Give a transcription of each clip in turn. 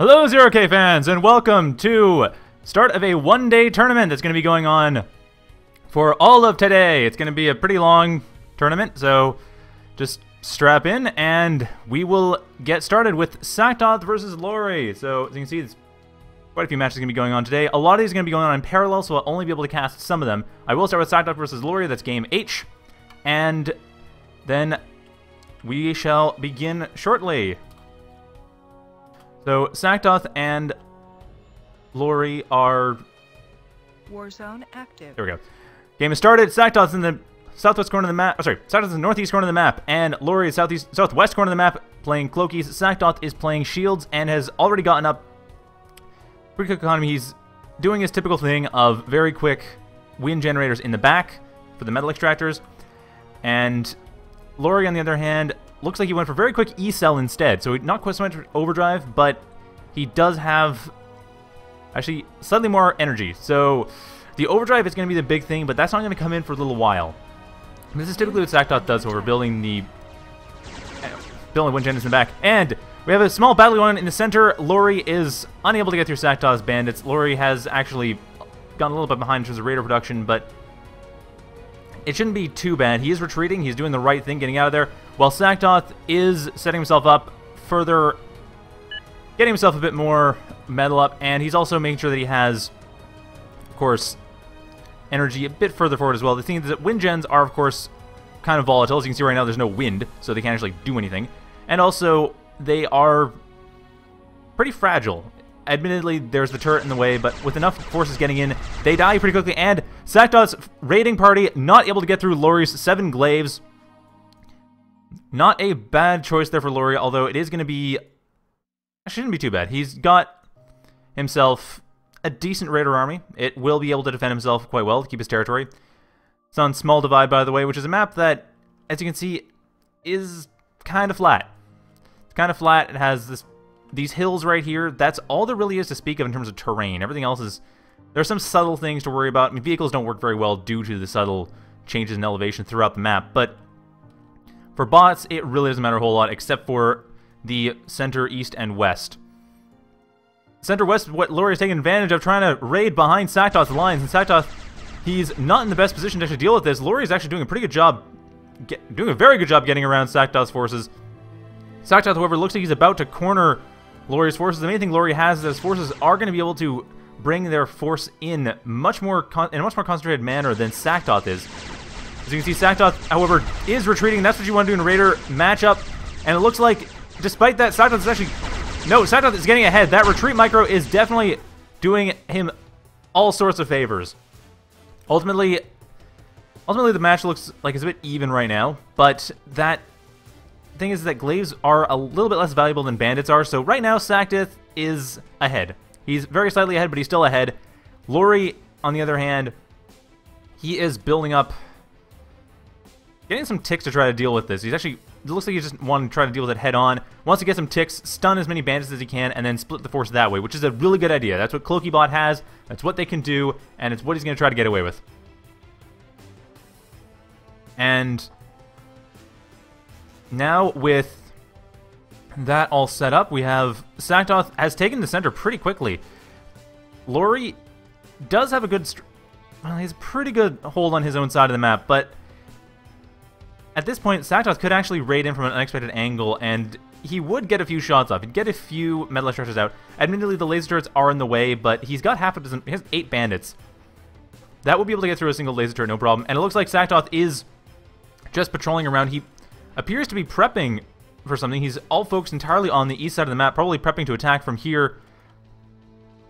Hello, Zero K fans, and welcome to start of a one-day tournament that's going to be going on for all of today. It's going to be a pretty long tournament, so just strap in, and we will get started with Saktoth versus Lauri. So, as you can see, there's quite a few matches going to be going on today. A lot of these are going to be going on in parallel, so I'll only be able to cast some of them. I will start with Saktoth versus Lauri, that's game H, and then we shall begin shortly. So Saktoth and Lauri are. Warzone active. There we go. Game has started. Saktoth's in the southwest corner of the map. Oh, sorry, Saktoth's in the northeast corner of the map, and Lauri is southeast, southwest corner of the map playing Cloakies. Saktoth is playing Shields and has already gotten up pretty quick economy. He's doing his typical thing of very quick wind generators in the back for the metal extractors, and Lauri, on the other hand, looks like he went for very quick E-Cell instead. So not quite so much overdrive, but he does have actually slightly more energy. So the overdrive is going to be the big thing, but that's not going to come in for a little while. This is typically what Saktoth does we're building the building wind generators in the back. And we have a small battle going on in the center. Lauri is unable to get through Saktoth's bandits. Lauri has actually gone a little bit behind in terms of radar production, but it shouldn't be too bad. He is retreating. He's doing the right thing, getting out of there. While Saktoth is setting himself up further, getting himself a bit more metal up, and he's also making sure that he has, of course, energy a bit further forward as well. The thing is that wind gens are, of course, kind of volatile. As you can see right now, there's no wind, so they can't actually do anything. And also, they are pretty fragile. Admittedly, there's the turret in the way, but with enough forces getting in, they die pretty quickly. And Saktoth's raiding party not able to get through Lauri's seven glaives. Not a bad choice there for Lauri, although it is going to be... Shouldn't be too bad. He's got himself a decent raider army. It will be able to defend himself quite well to keep his territory. It's on Small Divide, by the way, which is a map that, as you can see, is kind of flat. It's kind of flat. It has this these hills right here, that's all there really is to speak of in terms of terrain. Everything else is... There are some subtle things to worry about. I mean, vehicles don't work very well due to the subtle changes in elevation throughout the map, but for bots, it really doesn't matter a whole lot, except for the center, east, and west. Center west, what Lauri is taking advantage of, trying to raid behind Saktoth's lines, and Saktoth, he's not in the best position to actually deal with this. Lauri is actually doing a pretty good job, get, doing a very good job getting around Saktoth's forces. Saktoth, however, looks like he's about to corner Lauri's forces. The main thing Lauri has is that his forces are going to be able to bring their force in much more in a much more concentrated manner than Saktoth is. As you can see, Saktoth, however, is retreating. That's what you want to do in Raider matchup. And it looks like, despite that, Saktoth is actually... No, Saktoth is getting ahead. That retreat micro is definitely doing him all sorts of favors. Ultimately, ultimately the match looks like it's a bit even right now, but that thing is that glaives are a little bit less valuable than bandits are, so right now Saktoth is ahead. He's very slightly ahead, but he's still ahead. Lauri, on the other hand, he is building up, getting some ticks to try to deal with this. He's actually, it looks like he just wants to try to deal with it head on. Wants to get some ticks, stun as many bandits as he can, and then split the force that way, which is a really good idea. That's what Cloakybot has, that's what they can do, and it's what he's going to try to get away with. And now with that all set up, we have Saktoth has taken the center pretty quickly. Lauri does have a good, well, he has a pretty good hold on his own side of the map, but at this point, Saktoth could actually raid in from an unexpected angle, and he would get a few shots off. He'd get a few metal structures out. Admittedly, the laser turrets are in the way, but he's got half a dozen, he has eight bandits. That would be able to get through a single laser turret, no problem. And it looks like Saktoth is just patrolling around. He appears to be prepping for something. He's all focused entirely on the east side of the map, probably prepping to attack from here.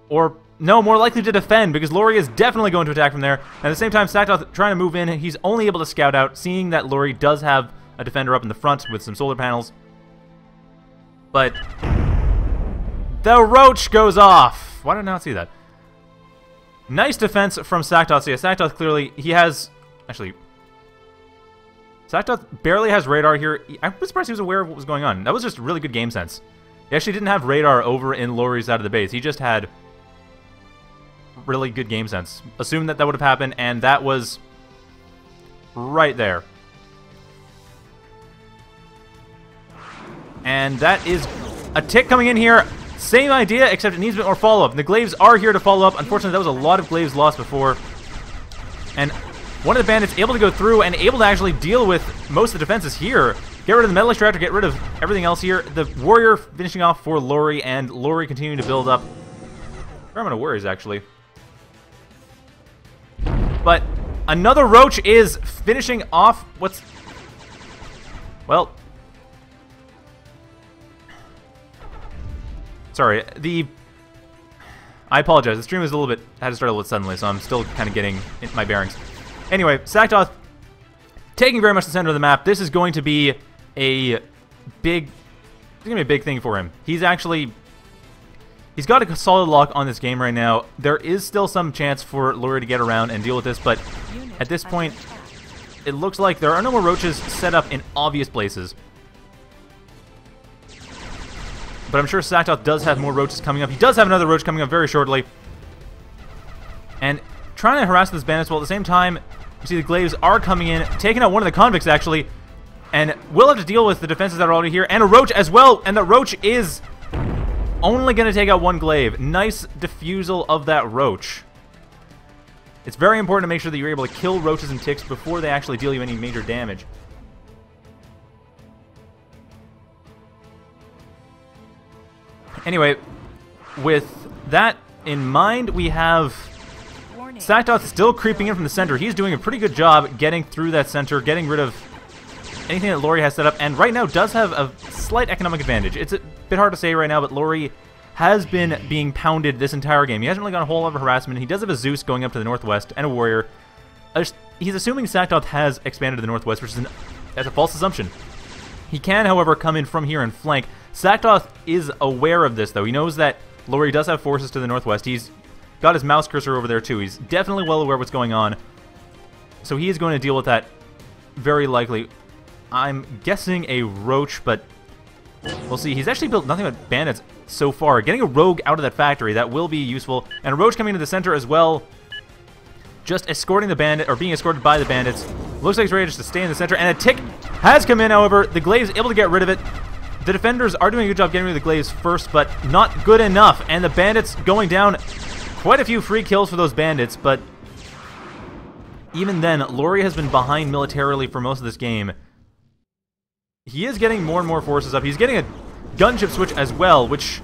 Or, no, more likely to defend, because Lauri is definitely going to attack from there. And at the same time, Saktoth trying to move in, he's only able to scout out, seeing that Lauri does have a defender up in the front with some solar panels. But the roach goes off. Why did I not see that? Nice defense from Saktoth. So yeah, clearly, he has... Actually, Saktoth barely has radar here. I was surprised he was aware of what was going on. That was just really good game sense. He actually didn't have radar over in Lauri's side of the base. He just had really good game sense. Assume that that would have happened, and that was right there. And that is a tick coming in here. Same idea, except it needs a bit more follow-up. The Glaives are here to follow up. Unfortunately, that was a lot of Glaives lost before. And one of the bandits able to go through and able to actually deal with most of the defenses here. Get rid of the Metal Extractor, get rid of everything else here. The Warrior finishing off for Lauri, and Lauri continuing to build up. Fair amount of worries, actually. But another Roach is finishing off what's... Well... Sorry, the... I apologize, the stream was a little bit... had to start a little suddenly, so I'm still kind of getting my bearings. Anyway, Saktoth taking very much the center of the map. This is going to be a big... It's going to be a big thing for him. He's actually... He's got a solid lock on this game right now. There is still some chance for Lauri to get around and deal with this, but at this point, it looks like there are no more roaches set up in obvious places. But I'm sure Saktoth does have more roaches coming up. He does have another roach coming up very shortly. And trying to harass this bandits while at the same time, you see the Glaives are coming in, taking out one of the convicts actually. And we'll have to deal with the defenses that are already here. And a roach as well. And the roach is only going to take out one glaive. Nice defusal of that roach. It's very important to make sure that you're able to kill roaches and ticks before they actually deal you any major damage. Anyway, with that in mind, we have Saktoth still creeping in from the center. He's doing a pretty good job getting through that center, getting rid of anything that Lauri has set up, and right now does have a slight economic advantage. It's a bit hard to say right now, but Lauri has been being pounded this entire game. He hasn't really got a whole lot of harassment. He does have a Zeus going up to the northwest and a Warrior. He's assuming Saktoth has expanded to the northwest, which is an, that's a false assumption. He can, however, come in from here and flank. Saktoth is aware of this, though. He knows that Lauri does have forces to the northwest. He's got his mouse cursor over there, too. He's definitely well aware of what's going on. So he is going to deal with that very likely. I'm guessing a Roach, but we'll see. He's actually built nothing but bandits so far. Getting a Rogue out of that factory, that will be useful. And a Roach coming into the center as well. Just escorting the bandit, or being escorted by the bandits. Looks like he's ready just to stay in the center. And a Tick has come in, however. The Glaive is able to get rid of it. The defenders are doing a good job getting rid of the Glaives first, but not good enough. And the bandits going down. Quite a few free kills for those bandits, but even then, Lauri has been behind militarily for most of this game. He is getting more and more forces up. He's getting a gunship switch as well, which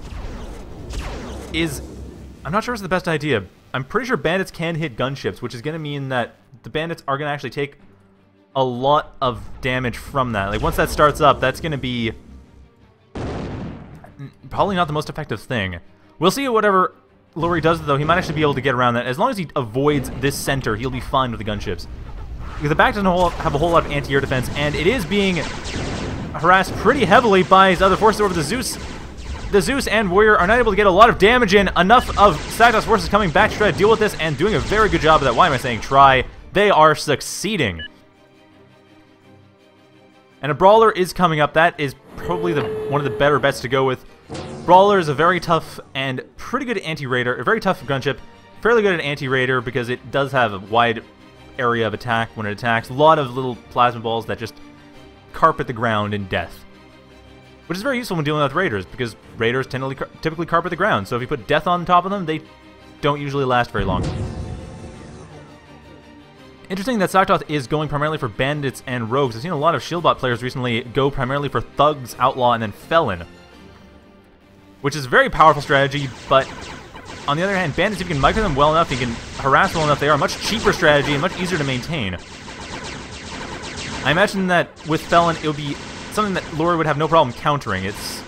is... I'm not sure it's the best idea. I'm pretty sure bandits can hit gunships, which is going to mean that the bandits are going to actually take a lot of damage from that. Like, once that starts up, that's going to be probably not the most effective thing. We'll see whatever Lauri does, though. He might actually be able to get around that. As long as he avoids this center, he'll be fine with the gunships. Because the back doesn't have a whole lot of anti-air defense, and it is being harassed pretty heavily by his other forces over the Zeus. The Zeus and Warrior are not able to get a lot of damage in. Enough of Saktoth's forces coming back to try to deal with this and doing a very good job of that. Why am I saying try? They are succeeding. And a Brawler is coming up. That is probably the one of the better bets to go with. Brawler is a very tough and pretty good anti-raider, a very tough gunship, fairly good at anti-raider because it does have a wide area of attack when it attacks. A lot of little plasma balls that just carpet the ground in death. Which is very useful when dealing with raiders, because raiders tend to typically carpet the ground, so if you put death on top of them, they don't usually last very long. Interesting that Saktoth is going primarily for bandits and rogues. I've seen a lot of Shieldbot players recently go primarily for thugs, outlaw, and then felon. Which is a very powerful strategy, but on the other hand, bandits, if you can micro them well enough, you can harass well enough, they are a much cheaper strategy and much easier to maintain. I imagine that with Felon, it would be something that Lauri would have no problem countering. It's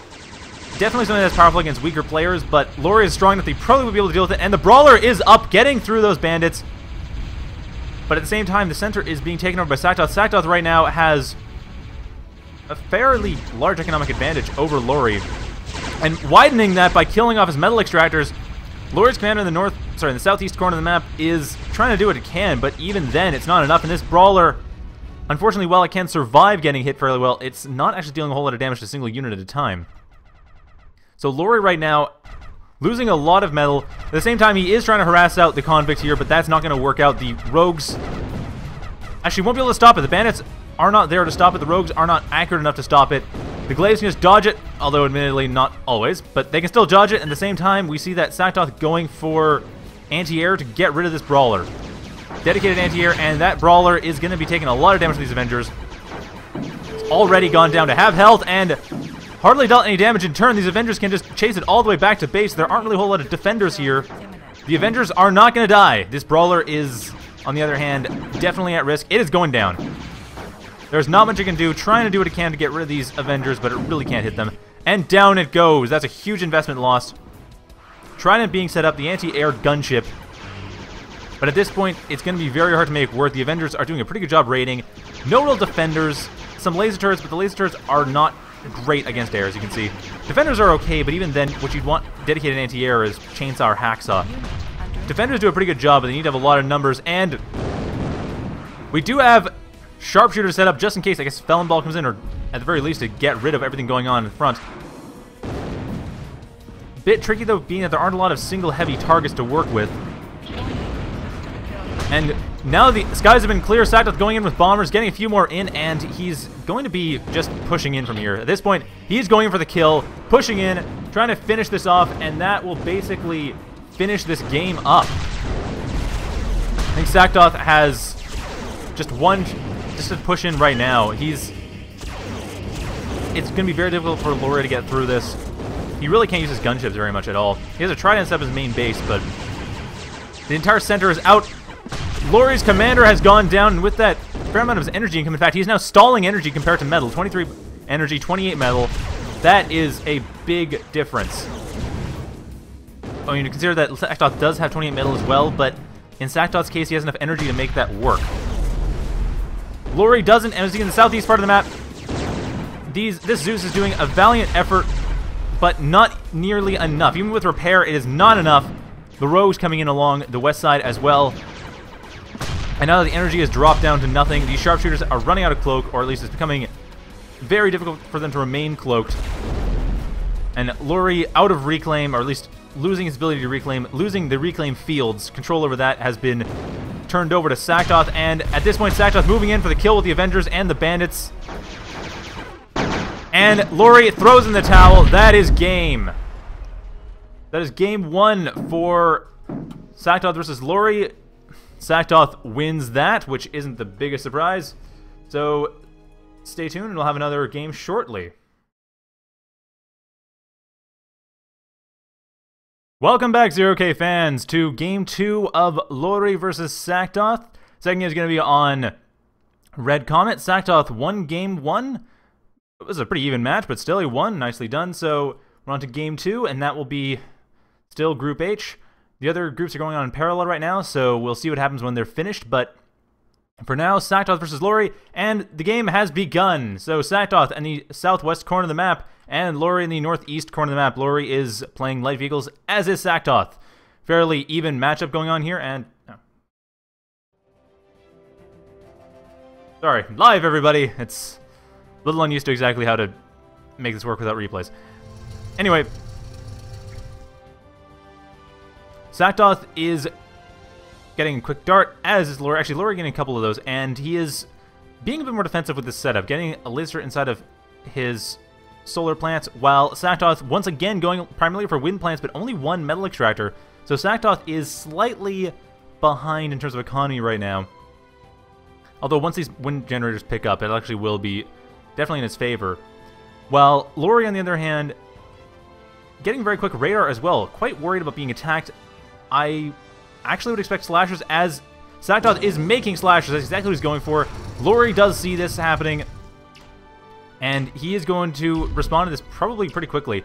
definitely something that's powerful against weaker players, but Lauri is strong enough they probably would be able to deal with it, and the Brawler is up, getting through those bandits. But at the same time, the center is being taken over by Saktoth. Saktoth right now has a fairly large economic advantage over Lauri, and widening that by killing off his metal extractors. Lauri's commander in the north, sorry, in the southeast corner of the map is trying to do what it can, but even then, it's not enough, and this Brawler Unfortunately, while it can survive getting hit fairly well, it's not actually dealing a whole lot of damage to a single unit at a time. So Lauri right now, losing a lot of metal. At the same time, he is trying to harass out the convict here, but that's not going to work out. The rogues actually won't be able to stop it. The bandits are not there to stop it. The rogues are not accurate enough to stop it. The Glaives can just dodge it, although admittedly not always, but they can still dodge it. At the same time, we see that Saktoth going for anti-air to get rid of this Brawler. Dedicated anti-air, and that Brawler is going to be taking a lot of damage to these Avengers. It's already gone down to half health, and hardly dealt any damage in turn. These Avengers can just chase it all the way back to base. There aren't really a whole lot of defenders here. The Avengers are not going to die. This Brawler is, on the other hand, definitely at risk. It is going down. There's not much you can do, trying to do what it can to get rid of these Avengers, but it really can't hit them. And down it goes. That's a huge investment lost. Trident being set up, the anti-air gunship. But at this point, it's going to be very hard to make work. The Avengers are doing a pretty good job raiding. No real defenders. Some laser turrets, but the laser turrets are not great against air, as you can see. Defenders are okay, but even then, what you'd want dedicated anti-air is Chainsaw or Hacksaw. Defenders do a pretty good job, but they need to have a lot of numbers, and we do have Sharpshooter set up just in case, I guess, Felon Ball comes in, or at the very least to get rid of everything going on in front. Bit tricky, though, being that there aren't a lot of single heavy targets to work with. And now the skies have been clear, Saktoth going in with bombers, getting a few more in, and he's going to be just pushing in from here. At this point, he's going for the kill, pushing in, trying to finish this off, and that will basically finish this game up. I think Saktoth has just one just to push in right now. He's... It's going to be very difficult for Lauri to get through this. He really can't use his gunships very much at all. He has a Trident set up his main base, but the entire center is out. Lauri's commander has gone down, and with that fair amount of his energy income, in fact, he's now stalling energy compared to metal. 23 energy, 28 metal. That is a big difference. Oh, I mean, consider that Saktoth does have 28 metal as well, but in Saktoth's case, he has enough energy to make that work. Lauri doesn't, and as you in the southeast part of the map, these this Zeus is doing a valiant effort, but not nearly enough. Even with repair, it is not enough. The rogues coming in along the west side as well. And now that the energy has dropped down to nothing, these sharpshooters are running out of cloak, or at least it's becoming very difficult for them to remain cloaked. And Lauri out of reclaim, or at least losing his ability to reclaim, losing the reclaim fields. Control over that has been turned over to Saktoth, and at this point, Saktoth moving in for the kill with the Avengers and the Bandits. And Lauri throws in the towel. That is game. That is game one for Saktoth versus Lauri. Saktoth wins that, which isn't the biggest surprise. So stay tuned, and we'll have another game shortly. Welcome back, Zero K fans, to Game 2 of Lauri versus Saktoth. Second game is going to be on Red Comet. Saktoth won Game 1. It was a pretty even match, but still he won. Nicely done. So we're on to Game 2, and that will be still Group H. The other groups are going on in parallel right now, so we'll see what happens when they're finished, but for now, Saktoth versus Lauri, and the game has begun. So Saktoth in the southwest corner of the map, and Lauri in the northeast corner of the map. Lauri is playing light vehicles, as is Saktoth. Fairly even matchup going on here, and... Oh. Sorry, live everybody. It's a little unused to exactly how to make this work without replays. Anyway, Saktoth is getting a quick dart, as is Lauri. Actually, Lauri getting a couple of those, and he is being a bit more defensive with this setup, getting a laser inside of his solar plants, while Saktoth once again going primarily for wind plants, but only one metal extractor. So Saktoth is slightly behind in terms of economy right now. Although once these wind generators pick up, it actually will be definitely in his favor. While Lauri, on the other hand, getting very quick radar as well, quite worried about being attacked. I actually would expect slashers as Saktoth is making slashers. That's exactly what he's going for. Lauri does see this happening, and he is going to respond to this probably pretty quickly.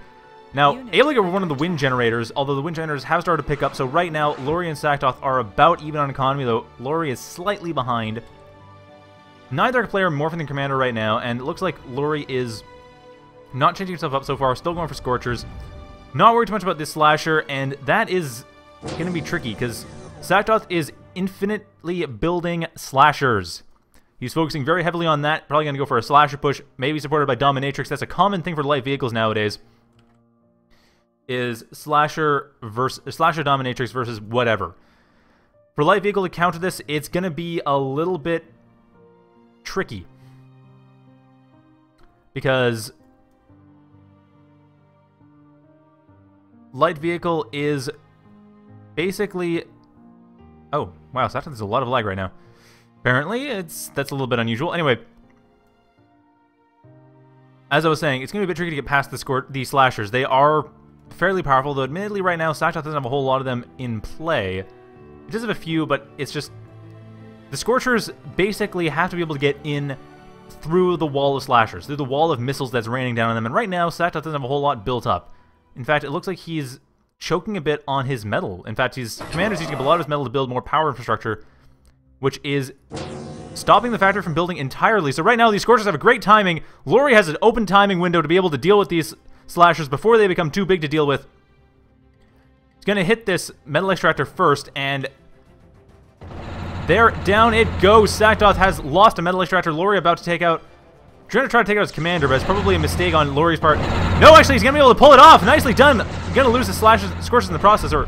Now, Aelig are one of the wind generators, although the wind generators have started to pick up, so right now, Lauri and Saktoth are about even on economy, though Lauri is slightly behind. Neither player morphing the commander right now, and it looks like Lauri is not changing himself up so far, still going for Scorchers. Not worried too much about this slasher, and that is it's going to be tricky because Saktoth is infinitely building slashers. He's focusing very heavily on that. Probably going to go for a slasher push, maybe supported by Dominatrix. That's a common thing for light vehicles nowadays. Is slasher versus slasher Dominatrix versus whatever. For light vehicle to counter this, it's going to be a little bit tricky because light vehicle is basically... Oh, wow, so there's a lot of lag right now. Apparently, it's that's a little bit unusual. Anyway, as I was saying, it's going to be a bit tricky to get past the score, the slashers. They are fairly powerful, though admittedly right now, Slackjaw doesn't have a whole lot of them in play. It does have a few, but it's just... The Scorchers basically have to be able to get in through the wall of slashers, through the wall of missiles that's raining down on them, and right now, Slackjaw doesn't have a whole lot built up. In fact, it looks like he's choking a bit on his metal. In fact, his commander's using up a lot of his metal to build more power infrastructure, which is stopping the factory from building entirely. So right now, these Scorchers have a great timing. Lauri has an open timing window to be able to deal with these slashers before they become too big to deal with. He's going to hit this metal extractor first, and there, down it goes. Saktoth has lost a metal extractor. Lauri about to take out... Trying to try to take out his commander, but it's probably a mistake on Lauri's part. No, actually, he's going to be able to pull it off. Nicely done. Going to lose the slashes, scorches in the process, or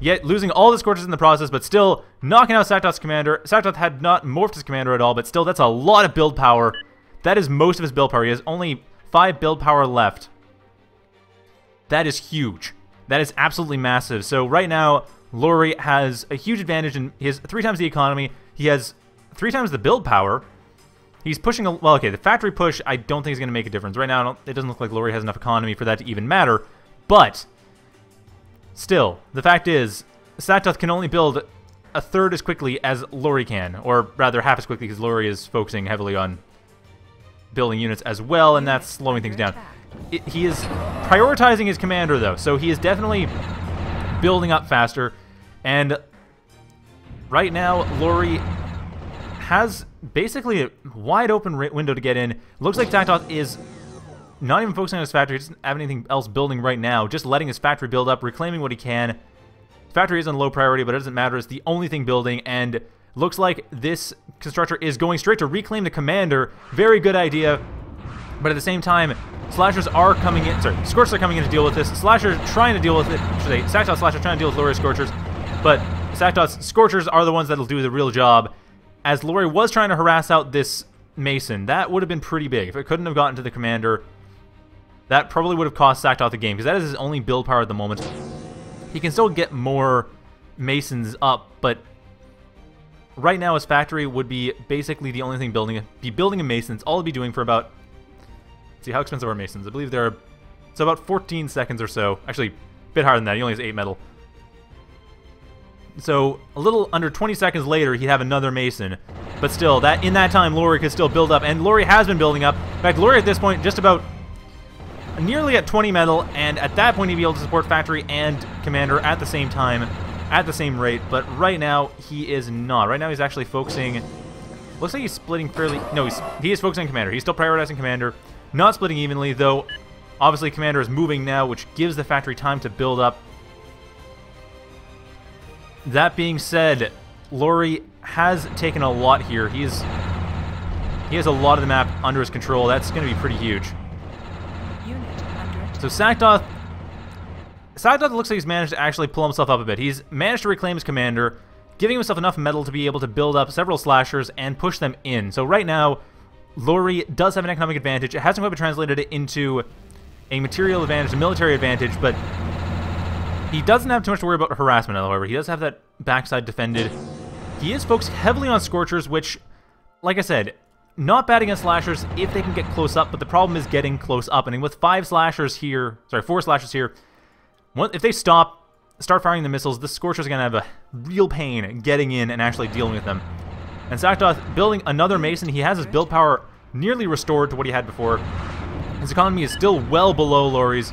yet losing all the scorches in the process, but still knocking out Saktoth's commander. Saktoth had not morphed his commander at all, but still, that's a lot of build power. That is most of his build power. He has only five build power left. That is huge. That is absolutely massive. So right now, Lauri has a huge advantage, and he has three times the economy. He has three times the build power. He's pushing a... Well, okay, the factory push, I don't think is going to make a difference. Right now, it doesn't look like Lauri has enough economy for that to even matter. But, still, the fact is, Saktoth can only build a third as quickly as Lauri can. Or rather, half as quickly, because Lauri is focusing heavily on building units as well, and that's slowing things down. It, he is prioritizing his commander, though, so he is definitely building up faster. And right now, Lauri has basically a wide open window to get in. Looks like Saktoth is not even focusing on his factory, he doesn't have anything else building right now, just letting his factory build up, reclaiming what he can. factory is on low priority, but it doesn't matter. It's the only thing building, and looks like this constructor is going straight to reclaim the commander. Very good idea. But at the same time, Slashers are coming in. Sorry, Scorchers are coming in to deal with this. Slashers trying to deal with it. Should say, Saktoth Slashers trying to deal with Lauri Scorchers. But Saktoth's Scorchers are the ones that'll do the real job. As Lauri was trying to harass out this Mason, that would have been pretty big. If it couldn't have gotten to the commander, that probably would have cost Saktoth the game, because that is his only build power at the moment. He can still get more Masons up, but right now his factory would be basically the only thing building. Be building a Mason. It's all he'd be doing for about see, how expensive are Masons? I believe they're... It's about 14 seconds or so. Actually, a bit higher than that. He only has 8 metal. So, a little under 20 seconds later, he'd have another Mason. But still, that in that time, Lauri could still build up. And Lauri has been building up. In fact, Lauri at this point, just about nearly at 20 metal. And at that point, he'd be able to support Factory and Commander at the same time, at the same rate. But right now, he is not. Right now, he's actually focusing... Looks like he's splitting fairly... No, he's, he is focusing on Commander. He's still prioritizing Commander. Not splitting evenly, though obviously Commander is moving now, which gives the factory time to build up. That being said, Lauri has taken a lot here. He's he has a lot of the map under his control. That's going to be pretty huge. So Saktoth, Saktoth looks like he's managed to actually pull himself up a bit. He's managed to reclaim his commander, giving himself enough metal to be able to build up several slashers and push them in. So right now, Lauri does have an economic advantage. It hasn't quite been translated into a material advantage, a military advantage, but he doesn't have too much to worry about harassment, however. He does have that backside defended. He is focused heavily on Scorchers, which, like I said, not bad against Slashers if they can get close up, but the problem is getting close up. And with five Slashers here, sorry, four Slashers here, if they stop, start firing the missiles, the Scorchers going to have a real pain getting in and actually dealing with them. And Saktoth building another Mason. He has his build power nearly restored to what he had before. His economy is still well below Lauri's.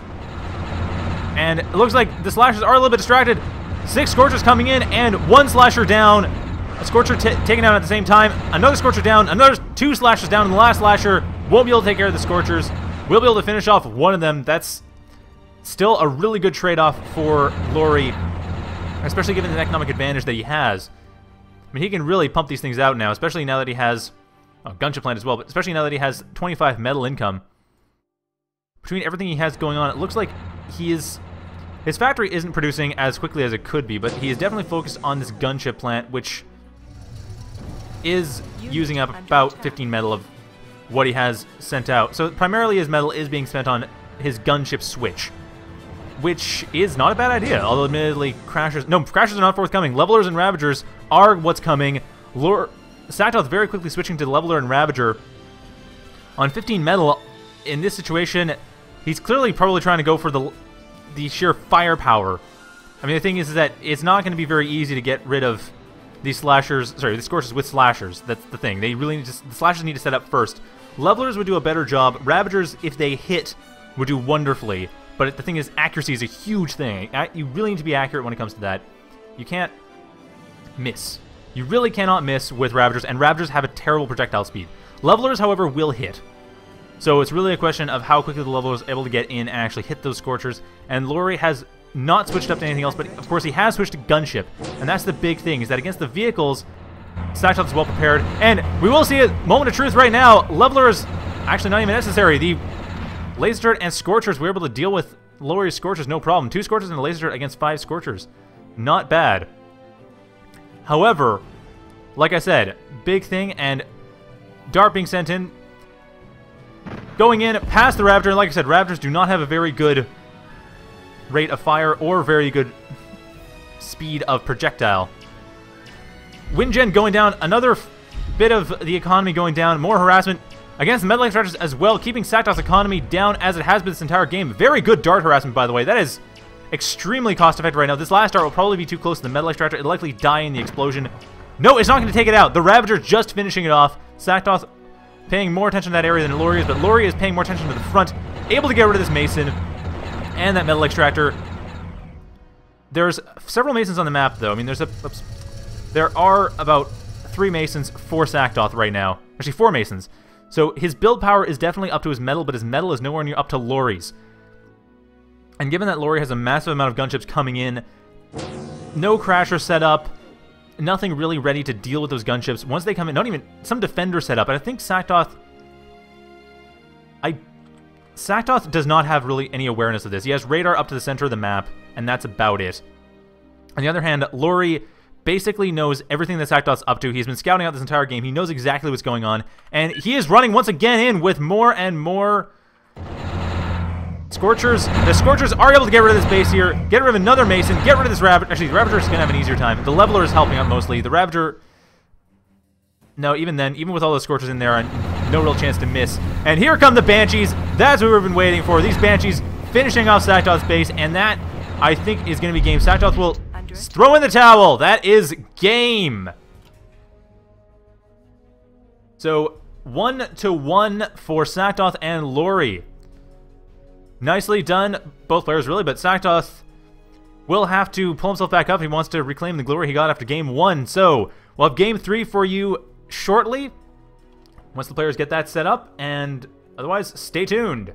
And it looks like the Slashers are a little bit distracted. Six Scorchers coming in and one Slasher down. A Scorcher taken out at the same time. Another Scorcher down. Another two Slashers down. And the last Slasher won't be able to take care of the Scorchers. We'll be able to finish off one of them. That's still a really good trade-off for Lauri, especially given the economic advantage that he has. I mean, he can really pump these things out now, especially now that he has oh, gunship plant as well, but especially now that he has 25 metal income. Between everything he has going on, it looks like he is... His factory isn't producing as quickly as it could be, but he is definitely focused on this gunship plant, which is using up about 15 metal of what he has sent out. So primarily his metal is being spent on his gunship switch, which is not a bad idea. Although admittedly, crashers no crashers are not forthcoming. Levelers and Ravagers are what's coming. Lure Saktoth very quickly switching to Leveler and Ravager on 15 metal. In this situation, he's clearly probably trying to go for the the sheer firepower. I mean, the thing is, is that it's not going to be very easy to get rid of these slashers. Sorry, the scorchers with slashers. That's the thing. They really need to, the slashers need to set up first. Levelers would do a better job. Ravagers, if they hit, would do wonderfully. But the thing is, accuracy is a huge thing. You really need to be accurate when it comes to that. You can't miss. You really cannot miss with Ravagers, and Ravagers have a terrible projectile speed. Levelers, however, will hit. So it's really a question of how quickly the leveler is able to get in and actually hit those Scorchers. And Lauri has not switched up to anything else, but of course he has switched to Gunship. And that's the big thing, is that against the vehicles, Saktoth is well prepared. And we will see a moment of truth right now. Leveler is actually not even necessary. The Laser Dart and Scorchers, we're able to deal with Lauri's Scorchers, no problem. Two Scorchers and a Laser Dart against five Scorchers. Not bad. However, like I said, big thing, and Dart being sent in, going in past the Raptor, and like I said, Raptors do not have a very good rate of fire or very good speed of projectile. Windgen going down, another bit of the economy going down, more harassment against the Metal Extractors as well, keeping Saktoth's economy down as it has been this entire game. Very good dart harassment, by the way. That is extremely cost-effective right now. This last dart will probably be too close to the Metal Extractor. It'll likely die in the explosion. No, it's not going to take it out. The Ravager just finishing it off. Saktoth paying more attention to that area than Lauri is, but Lauri is paying more attention to the front, able to get rid of this Mason and that Metal Extractor. There's several Masons on the map, though. I mean, there's a... Oops, there are about three Masons for Saktoth right now. Actually, four Masons. So his build power is definitely up to his metal, but his metal is nowhere near up to Lauri's. And given that Lauri has a massive amount of gunships coming in, no crasher set up, nothing really ready to deal with those gunships. Once they come in, not even some defender set up. And I think Saktoth... I... Saktoth does not have really any awareness of this. He has radar up to the center of the map, and that's about it. On the other hand, Lauri basically knows everything that Saktoth's up to. He's been scouting out this entire game. He knows exactly what's going on. And he is running once again in with more and more Scorchers, the Scorchers are able to get rid of this base here, get rid of another Mason, get rid of this Ravager. Actually, the Ravager is going to have an easier time. The Leveler is helping out mostly. The Ravager... No, even then, even with all the Scorchers in there, uh, no real chance to miss. And here come the Banshees. That's what we've been waiting for. These Banshees finishing off Saktoth's base, and that, I think, is going to be game. Saktoth will throw in the towel. That is game. So, one to one for Saktoth and Lauri. Nicely done, both players really, but Saktoth will have to pull himself back up he wants to reclaim the glory he got after game one. So, we'll have game three for you shortly, once the players get that set up, and otherwise, stay tuned.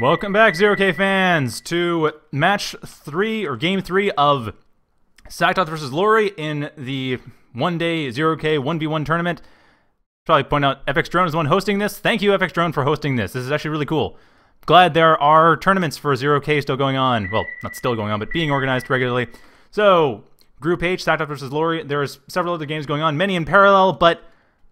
Welcome back, Zero K fans, to match three, or game three of Saktoth versus Lauri in the one day 0K 1v1 tournament. Probably point out FX Drone is the one hosting this. Thank you, FX Drone, for hosting this. This is actually really cool. Glad there are tournaments for 0K still going on. Well, not still going on, but being organized regularly. So, Group H, Saktoth versus Lauri. There's several other games going on, many in parallel, but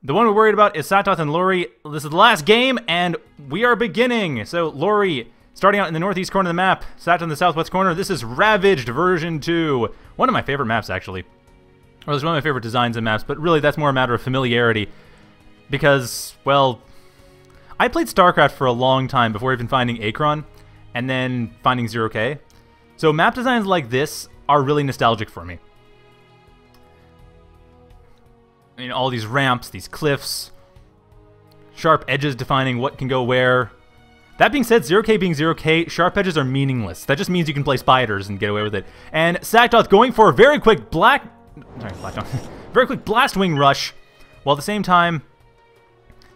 the one we're worried about is Saktoth and Lauri. This is the last game, and we are beginning. So, Lauri Starting out in the northeast corner of the map, sat in the southwest corner, this is Ravaged version 2. One of my favorite maps, actually. Or it's one of my favorite designs of maps, but really that's more a matter of familiarity. Because, well, I played StarCraft for a long time before even finding Akron, and then finding Zero K. So map designs like this are really nostalgic for me. I mean, all these ramps, these cliffs, sharp edges defining what can go where, that being said, 0k being 0k, sharp edges are meaningless. That just means you can play spiders and get away with it. And Saktoth going for a very quick black... Sorry, black very quick blast wing rush, while at the same time,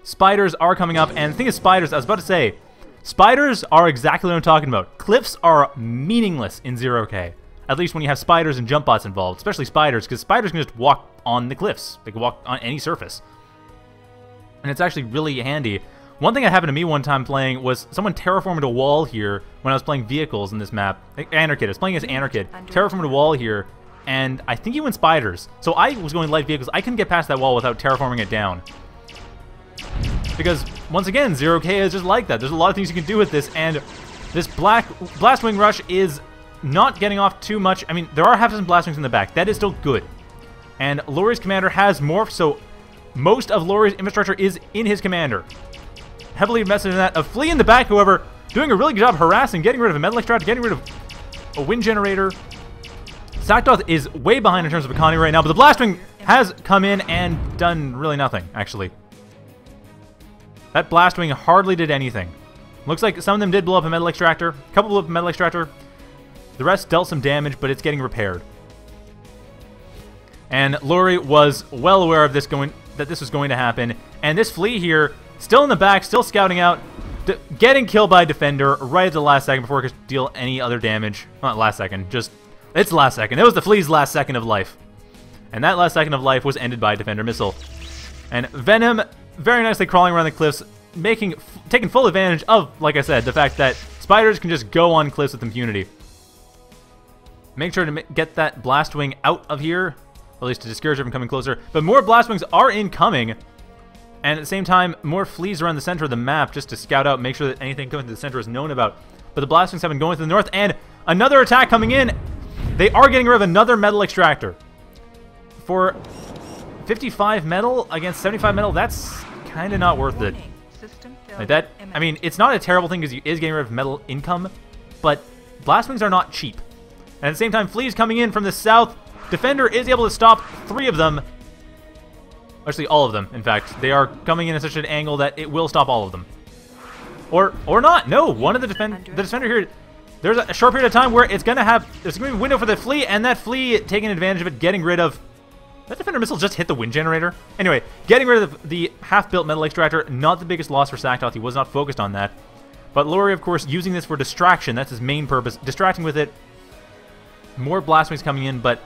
spiders are coming up. And the thing is, spiders, I was about to say, spiders are exactly what I'm talking about. Cliffs are meaningless in 0k. At least when you have spiders and jump bots involved, especially spiders, because spiders can just walk on the cliffs. They can walk on any surface. And it's actually really handy one thing that happened to me one time playing was someone terraformed a wall here when I was playing vehicles in this map. Anarchid. I was playing as Anarchid. Terraformed a wall here, and I think he went spiders. So I was going light vehicles. I couldn't get past that wall without terraforming it down. Because, once again, Zero K is just like that. There's a lot of things you can do with this, and this Black Blastwing Rush is not getting off too much. I mean, there are half dozen Blastwings in the back. That is still good. And Lauri's commander has morphed, so most of Lauri's infrastructure is in his commander. Heavily invested in that. A Flea in the back, however, doing a really good job harassing, getting rid of a Metal Extract, getting rid of a Wind Generator. Saktoth is way behind in terms of economy right now, but the Blastwing has come in and done really nothing, actually. That Blastwing hardly did anything. Looks like some of them did blow up a Metal Extractor. A couple blew up a Metal Extractor. The rest dealt some damage, but it's getting repaired. And Lauri was well aware of this going that this was going to happen. And this Flea here, still in the back, still scouting out, getting killed by a defender right at the last second before it could deal any other damage. Not last second, just it's last second. It was the Flea's last second of life. And that last second of life was ended by a defender missile. And Venom very nicely crawling around the cliffs, making taking full advantage of, like I said, the fact that spiders can just go on cliffs with impunity. Make sure to get that Blast Wing out of here, at least to discourage it from coming closer. But more Blast Wings are incoming, and at the same time, more fleas around the center of the map just to scout out, make sure that anything coming to the center is known about. But the Blastwings have been going to the north, and another attack coming in. They are getting rid of another Metal Extractor. For 55 metal against 75 metal, that's kind of not worth it. Like that, I mean, it's not a terrible thing because you is getting rid of metal income, but Blastwings are not cheap. And at the same time, Flea's coming in from the south. Defender is able to stop three of them. Actually, all of them, in fact. They are coming in at such an angle that it will stop all of them. Or or not. No, one of the defend the defender here there's a short period of time where it's gonna have there's gonna be a window for the flea, and that flea taking advantage of it, getting rid of that defender missile just hit the wind generator. Anyway, getting rid of the half-built metal extractor, not the biggest loss for Saktoth. He was not focused on that. But Lauri, of course, using this for distraction. That's his main purpose. Distracting with it. More Blastwings coming in, but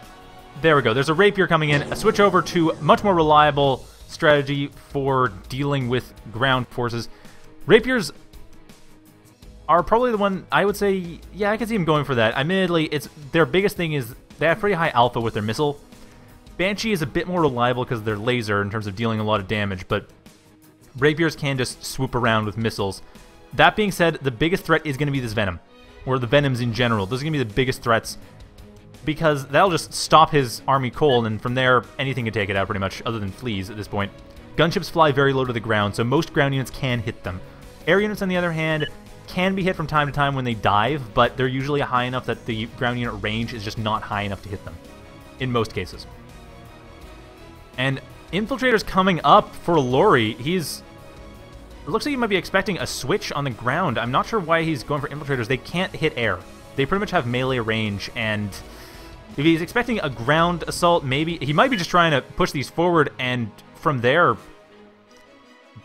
there we go. There's a Rapier coming in. A switch over to much more reliable strategy for dealing with ground forces. Rapiers are probably the one I would say, yeah, I can see him going for that. Admittedly, it's their biggest thing is they have pretty high alpha with their missile. Banshee is a bit more reliable because of their laser in terms of dealing a lot of damage, but Rapiers can just swoop around with missiles. That being said, the biggest threat is going to be this Venom, or the Venoms in general. Those are going to be the biggest threats because that'll just stop his army cold, and from there, anything can take it out pretty much, other than fleas at this point. Gunships fly very low to the ground, so most ground units can hit them. Air units, on the other hand, can be hit from time to time when they dive, but they're usually high enough that the ground unit range is just not high enough to hit them, in most cases. And Infiltrator's coming up for Lauri. He's... It looks like he might be expecting a switch on the ground. I'm not sure why he's going for Infiltrators. They can't hit air. They pretty much have melee range, and if he's expecting a ground assault, maybe... He might be just trying to push these forward, and from there,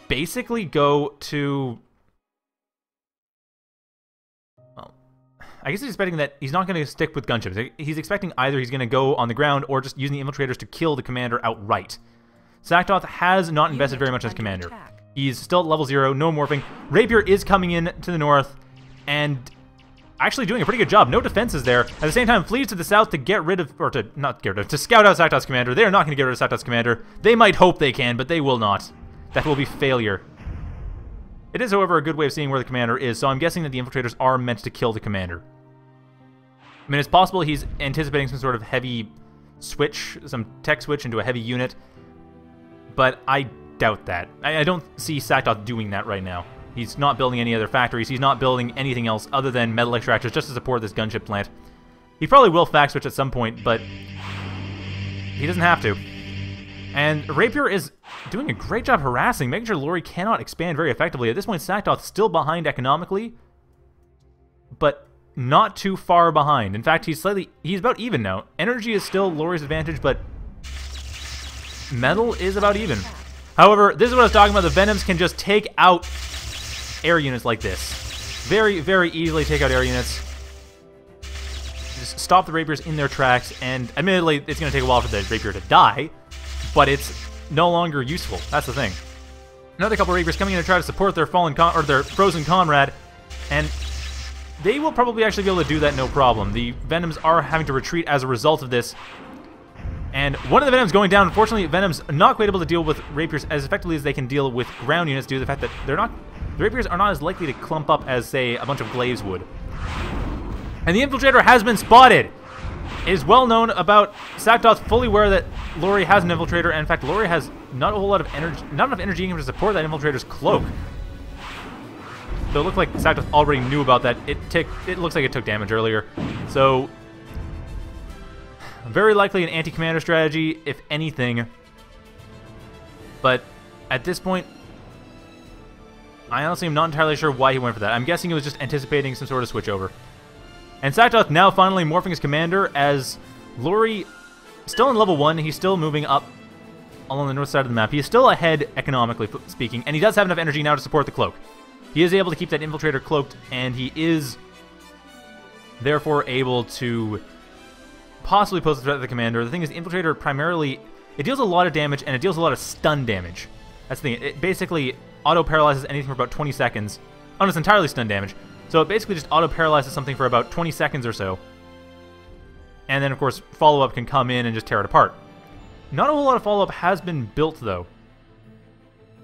basically go to Well, I guess he's expecting that he's not going to stick with gunships. He's expecting either he's going to go on the ground or just using the infiltrators to kill the commander outright. Saktoth has not invested very much as commander. He's still at level 0, no morphing. Rapier is coming in to the north and actually doing a pretty good job. No defenses there. At the same time, fleas to the south to get rid of, or to, not get rid of, to scout out Saktoth's commander. They are not going to get rid of Saktoth's commander. They might hope they can, but they will not. That will be failure. It is, however, a good way of seeing where the commander is, so I'm guessing that the infiltrators are meant to kill the commander. I mean, it's possible he's anticipating some sort of heavy switch, some tech switch into a heavy unit, but I doubt that. I, I don't see Saktoth doing that right now. He's not building any other factories. He's not building anything else other than metal extractors just to support this gunship plant. He probably will fact switch at some point, but he doesn't have to. And Rapier is doing a great job harassing, making sure Lauri cannot expand very effectively. At this point, Saktoth's still behind economically, but not too far behind. In fact, he's slightly, he's about even now. Energy is still Lauri's advantage, but metal is about even. However, this is what I was talking about. The Venoms can just take out air units like this. Very, very easily take out air units. Just stop the Rapiers in their tracks, and admittedly, it's going to take a while for the Rapier to die, but it's no longer useful. That's the thing. Another couple Rapiers coming in to try to support their fallen or their frozen comrade, and they will probably actually be able to do that no problem. The Venoms are having to retreat as a result of this. And one of the Venoms going down. Unfortunately, Venom's not quite able to deal with Rapiers as effectively as they can deal with ground units due to the fact that they're not... The Rapiers are not as likely to clump up as, say, a bunch of Glaives would. And the Infiltrator has been spotted! It is well known about Saktoth fully aware that Lauri has an Infiltrator, and in fact, Lauri has not a whole lot of energy, not enough energy to support that Infiltrator's cloak. So it looked like Saktoth already knew about that. It tick, it looks like it took damage earlier. So very likely an anti-commander strategy, if anything. But at this point, I honestly am not entirely sure why he went for that. I'm guessing he was just anticipating some sort of switchover. And Saktoth now finally morphing his commander as Lauri, still in level 1, he's still moving up along the north side of the map. He is still ahead, economically speaking, and he does have enough energy now to support the cloak. He is able to keep that infiltrator cloaked, and he is therefore able to possibly pose a threat to the commander. The thing is, Infiltrator primarily, it deals a lot of damage, and it deals a lot of stun damage. That's the thing. It basically auto-paralyzes anything for about 20 seconds. Oh, it's entirely stun damage. So it basically just auto-paralyzes something for about 20 seconds or so. And then, of course, follow-up can come in and just tear it apart. Not a whole lot of follow-up has been built, though.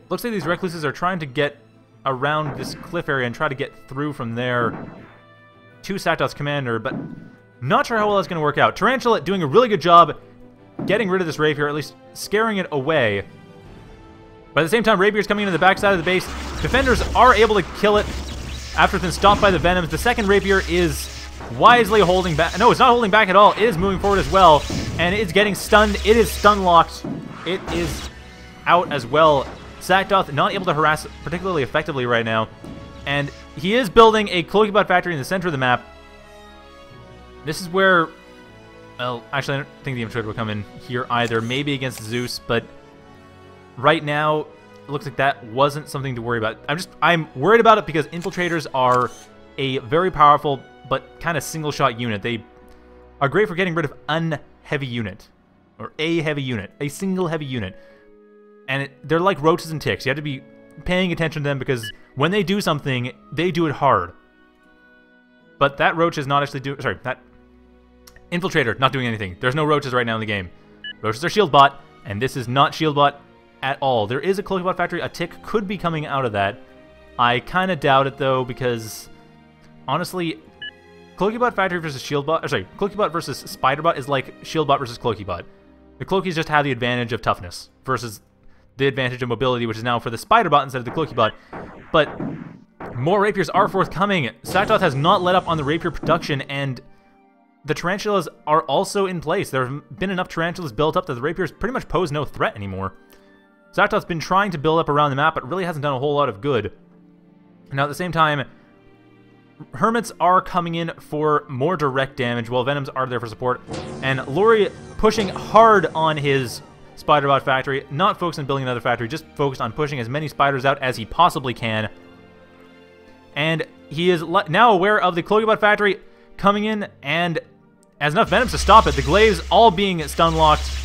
Looks like these Recluses are trying to get around this cliff area and try to get through from there to Saktoth's commander, but not sure how well that's going to work out. Tarantula doing a really good job getting rid of this Rapier, at least scaring it away. At the same time, Rapier's coming into the backside of the base. Defenders are able to kill it after it's been stopped by the Venoms. The second Rapier is wisely holding back. No, it's not holding back at all. It is moving forward as well, and it's getting stunned. It is stun locked. It is out as well. Saktoth not able to harass particularly effectively right now, and he is building a Cloakybot factory in the center of the map. This is where, well, actually, I don't think the Infiltrator will come in here either. Maybe against Zeus, but right now, it looks like that wasn't something to worry about. I'm just, I'm worried about it because Infiltrators are a very powerful but kind of single-shot unit. They are great for getting rid of unheavy unit, or a heavy unit, a single heavy unit. And it, they're like roaches and ticks. You have to be paying attention to them because when they do something, they do it hard. But that roach is not actually doing... Sorry, that Infiltrator, not doing anything. There's no roaches right now in the game. Roaches are shield bot, and this is not shield bot at all. There is a Cloakybot factory. A tick could be coming out of that. I kind of doubt it, though, because honestly, Cloakybot factory versus shieldbot... Sorry, Cloakybot versus Spiderbot is like shieldbot versus Cloakybot. The Cloakies just have the advantage of toughness versus the advantage of mobility, which is now for the Spiderbot instead of the Cloakybot. But more Rapiers are forthcoming. Saktoth has not let up on the Rapier production, and the tarantulas are also in place. There have been enough tarantulas built up that the rapiers pretty much pose no threat anymore. Saktoth's been trying to build up around the map, but really hasn't done a whole lot of good. Now, at the same time, Hermits are coming in for more direct damage, while Venoms are there for support. And Lauri pushing hard on his Spiderbot factory, not focused on building another factory, just focused on pushing as many spiders out as he possibly can. And he is now aware of the Cloakybot factory coming in and has enough Venoms to stop it. The Glaives all being stun locked.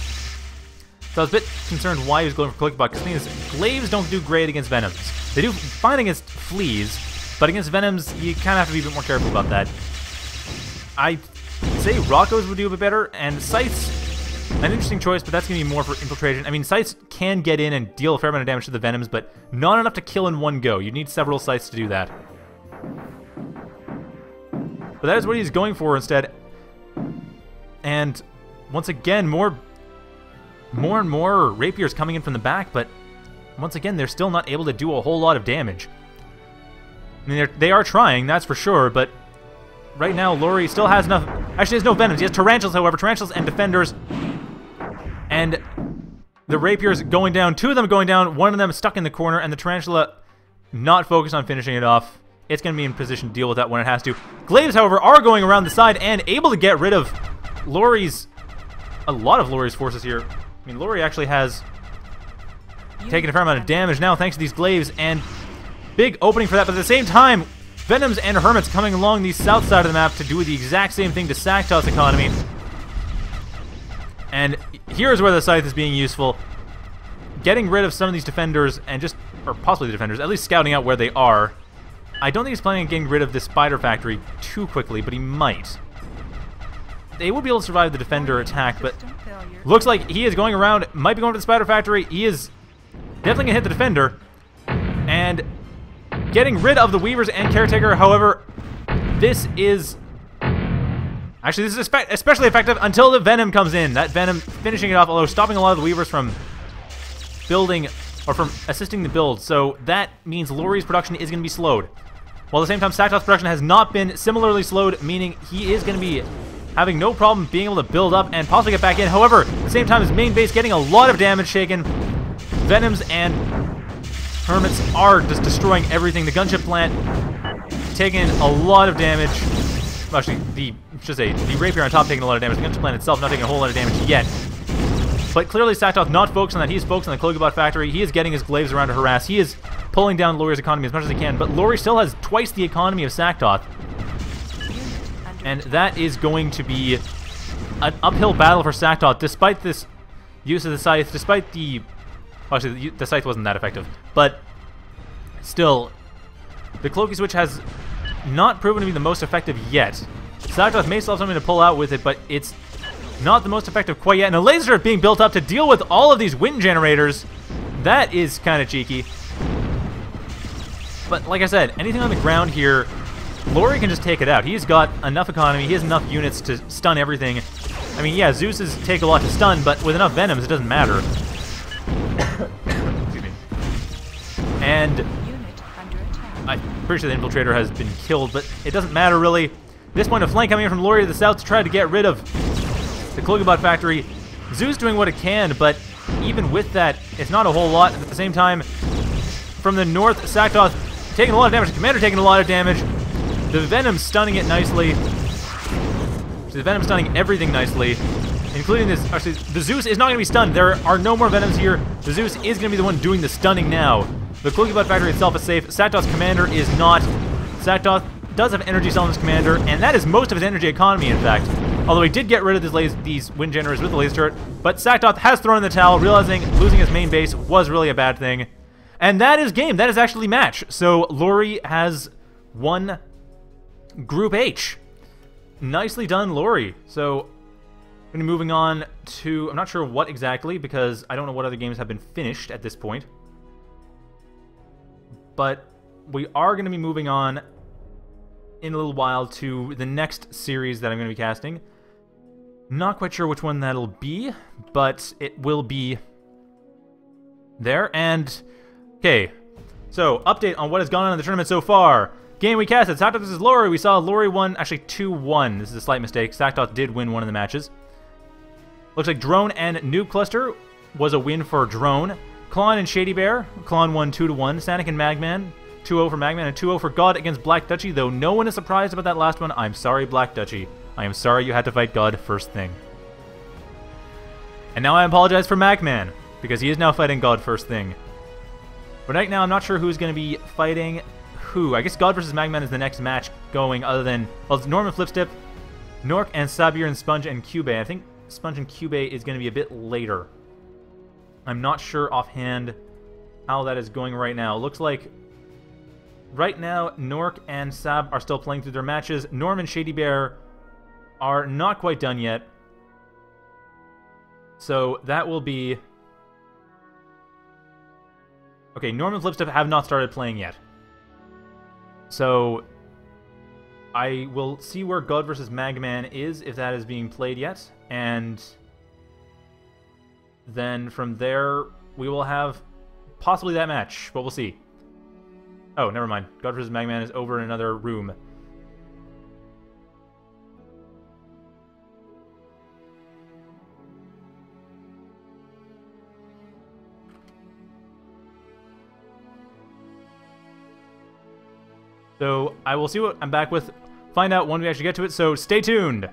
So I was a bit concerned why he was going for Cloakybot, because the thing is, Glaives don't do great against Venoms. They do fine against Fleas, but against Venoms, you kind of have to be a bit more careful about that. I say Rockos would do a bit better, and Scythes, an interesting choice, but that's going to be more for infiltration. I mean, Scythes can get in and deal a fair amount of damage to the Venoms, but not enough to kill in one go. You need several Scythes to do that. But that is what he's going for instead. And once again, more, Hmm. more and more rapiers coming in from the back, but once again, they're still not able to do a whole lot of damage. I mean, they are trying, that's for sure, but right now, Lauri still has enough... Actually, there's no Venoms. He has Tarantulas, however. Tarantulas and Defenders. And the Rapiers going down. Two of them going down. One of them stuck in the corner, and the Tarantula not focused on finishing it off. It's going to be in position to deal with that when it has to. Glaives, however, are going around the side and able to get rid of Lauri's... A lot of Lauri's forces here. I mean, Lauri actually has taken a fair amount of damage now thanks to these Glaives, and big opening for that. But at the same time, Venoms and Hermits coming along the south side of the map to do the exact same thing to Saktoth's economy. And here's where the Scythe is being useful. Getting rid of some of these defenders and just, or possibly the defenders, at least scouting out where they are. I don't think he's planning on getting rid of this spider factory too quickly, but he might. They would be able to survive the defender attack, but looks like he is going around, might be going to the spider factory. He is definitely gonna hit the defender. And getting rid of the Weavers and Caretaker, however, this is Actually, this is especially effective until the Venom comes in. That Venom finishing it off, although stopping a lot of the Weavers from building or from assisting the build. So that means Lauri's production is going to be slowed. While at the same time, Saktoth's production has not been similarly slowed, meaning he is going to be having no problem being able to build up and possibly get back in. However, at the same time, his main base getting a lot of damage shaken. Venoms and Hermits are just destroying everything. The gunship plant taking a lot of damage. Actually, the should say the rapier on top taking a lot of damage. The gunship plant itself not taking a whole lot of damage yet. But clearly, Saktoth not focused on that. He's focused on the Cloakybot factory. He is getting his glaives around to harass. He is pulling down Lauri's economy as much as he can. But Lauri still has twice the economy of Saktoth. And that is going to be an uphill battle for Saktoth, despite this use of the scythe, despite the... well, Actually, the- the scythe wasn't that effective. But still, the Cloaky Switch has not proven to be the most effective yet. Saktoth may still have something to pull out with it, but it's not the most effective quite yet. And a laser being built up to deal with all of these wind generators. That is kind of cheeky. But like I said, anything on the ground here, Lauri can just take it out. He's got enough economy, he has enough units to stun everything. I mean, yeah, Zeus's take a lot to stun, but with enough Venoms, it doesn't matter. Excuse me. And. I'm pretty sure the Infiltrator has been killed, but it doesn't matter really. This point, a flank coming in from Lauri to the south to try to get rid of the Cloakybot factory. Zeus doing what it can, but even with that, it's not a whole lot. At the same time, from the north, Saktoth taking a lot of damage. Commander taking a lot of damage. The Venom stunning it nicely. The Venom stunning everything nicely, including this. Actually, the Zeus is not going to be stunned. There are no more Venoms here. The Zeus is going to be the one doing the stunning now. The Cloakybot factory itself is safe. Saktoth's commander is not. Saktoth does have energy cell in his commander, and that is most of his energy economy, in fact. Although he did get rid of this laser, these wind generators with the laser turret, but Saktoth has thrown in the towel, realizing losing his main base was really a bad thing. And that is game. That is actually match. So Lauri has won Group H. Nicely done, Lauri. So, going to be moving on to... I'm not sure what exactly, because I don't know what other games have been finished at this point. But we are going to be moving on in a little while to the next series that I'm going to be casting. Not quite sure which one that'll be, but it will be there. And, okay, so update on what has gone on in the tournament so far. Game we casted, Saktoth versus Lauri. We saw Lauri won, actually 2-1. This is a slight mistake. Saktoth did win one of the matches. Looks like Drone and Noob Cluster was a win for Drone. Klon and Shady Bear. Klon won 2 to 1. Sanic and Magman. 2-0 for Magman and 2-0 for God against Black Duchy, though no one is surprised about that last one. I'm sorry, Black Duchy. I am sorry you had to fight God first thing. And now I apologize for Magman, because he is now fighting God first thing. But right now, I'm not sure who's going to be fighting who. I guess God versus Magman is the next match going, other than, well, it's Norman Flipstep, Nork and Sabir and Sponge and Cube. I think Sponge and Cube is going to be a bit later. I'm not sure offhand how that is going right now. Looks like right now Nork and Sab are still playing through their matches. Norm and Shady Bear are not quite done yet. So that will be... Okay, Norm and Flipstep have not started playing yet. So I will see where God versus Magman is, if that is being played yet, and then from there we will have possibly that match, but we'll see. Oh, never mind. God versus Magman is over in another room. So I will see what I'm back with, find out when we actually get to it, so stay tuned!